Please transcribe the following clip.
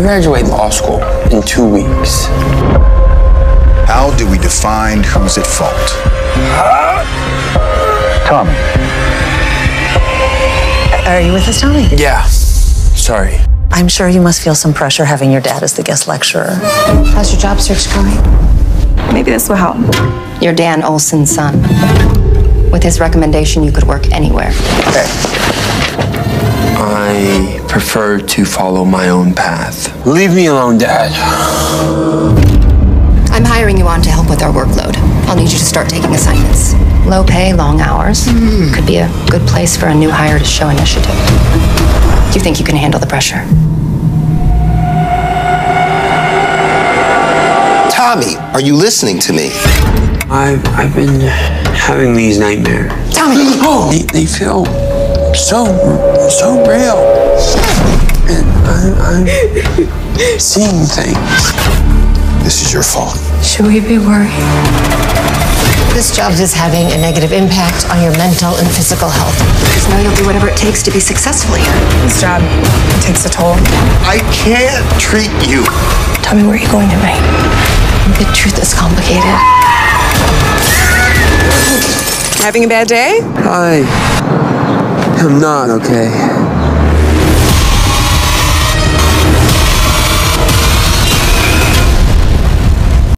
graduate law school in two weeks. How do we define who's at fault? Tommy. Are you with us, Tommy? Yeah. Sorry. I'm sure you must feel some pressure having your dad as the guest lecturer. How's your job search going? Maybe this will help. You're Dan Olson's son. With his recommendation, you could work anywhere. Okay. I prefer to follow my own path. Leave me alone, Dad. I'm hiring you on to help with our workload. I'll need you to start taking assignments. Low pay, long hours. Could be a good place for a new hire to show initiative. Do you think you can handle the pressure? Tommy, are you listening to me? I've, I've been having these nightmares. Tommy! Oh, they, they feel so, so real. And I, I'm seeing things. This is your fault. Should we be worried? This job is having a negative impact on your mental and physical health. Just know you'll do whatever it takes to be successful here. This job takes a toll. I can't treat you. Tell me where you're going tonight. The truth is complicated. Having a bad day? I am not okay.